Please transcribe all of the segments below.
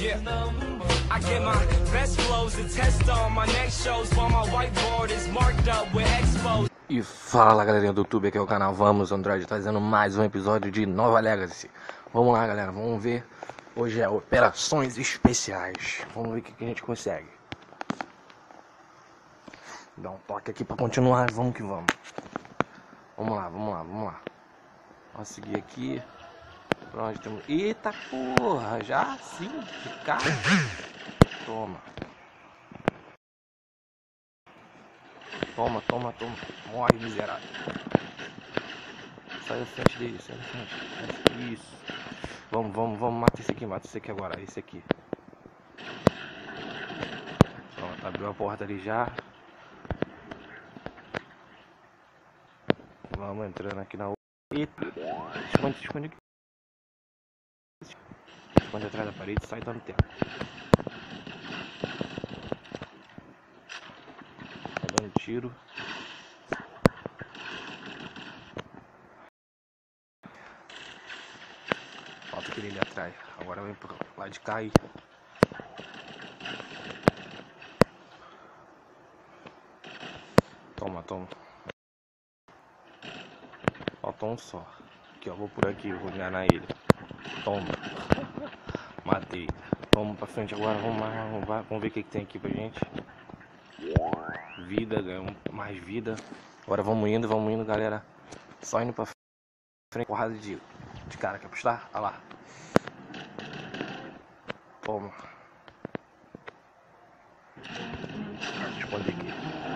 Yeah. I get my best flows test on my next shows while my whiteboard is marked up with expos. E fala galerinha do YouTube, aqui é o canal Vamos Android, trazendo mais um episódio de Nova Legacy. Vamos lá galera, vamos ver. Hoje é operações especiais. Vamos ver o que, que a gente consegue. Dá um toque aqui pra continuar, vamos que vamos. Vamos lá, vamos lá, vamos lá. Vamos seguir aqui. Pronto, temos. Eita porra, já sim, de cara. Toma. Toma, toma, toma. Morre, miserável. Sai da frente dele, sai da frente. Isso. Vamos, vamos, vamos. Mata esse aqui, mata esse aqui agora. Esse aqui. Pronto, abriu a porta ali já. Vamos entrando aqui na outra. Eita. Esconde, esconde aqui. Esconde atrás da parede sai dando tempo. Tá dando tiro. Falta aquele ali atrás. Agora vem pro lado de cá aí. Toma, toma. Falta um só. Aqui, ó. Vou por aqui, vou enganar ele. Toma. Matei. Vamos pra frente agora, vamos lá, vamos, vamos ver o que, que tem aqui pra gente. Vida, ganhamos mais vida. Agora vamos indo, vamos indo, galera. Só indo pra frente. Porrada de, de cara, quer apostar? Olha lá. Toma. Esconde aqui.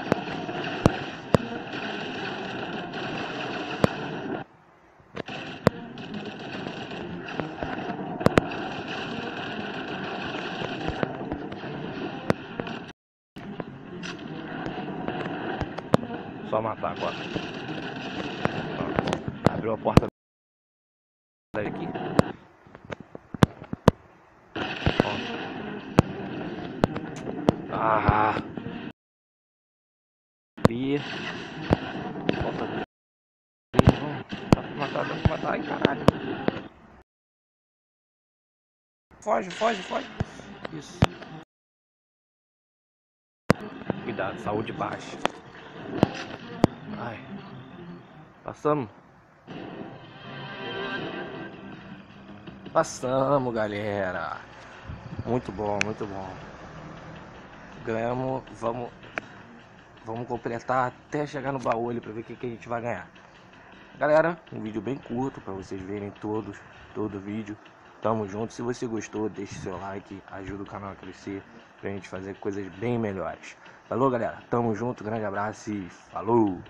Só matar agora. Abriu a porta daqui. Ó. Ah. E Volta. Dá pra matar, dá pra matar. Ai, caralho. Foge, foge, foge. Isso. Cuidado, saúde baixa. Ai. Passamos. Passamos, galera. Muito bom, muito bom. Ganhamos, vamos vamos completar até chegar no baú ali para ver o que, que a gente vai ganhar. Galera, um vídeo bem curto para vocês verem todos, todo vídeo. Tamo junto. Se você gostou, deixe seu like, ajuda o canal a crescer pra gente fazer coisas bem melhores. Falou, galera? Tamo junto, grande abraço e falou!